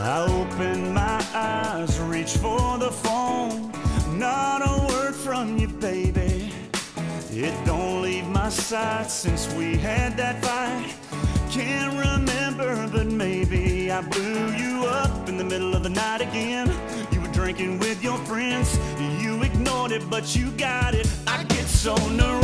I open my eyes, reach for the phone. Not a word from you, baby. It don't leave my sight since we had that fight. Can't remember, but maybe I blew you up in the middle of the night again. You were drinking with your friends. You ignored it, but you got it. I get so nervous.